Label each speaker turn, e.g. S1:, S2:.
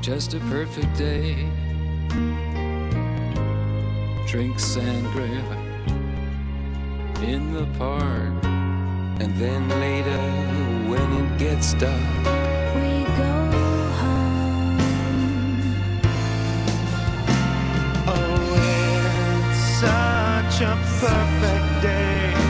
S1: just a perfect day. Drink sangria in the park. And then later, when it gets dark,
S2: We go home.
S3: Oh, it's such a perfect day.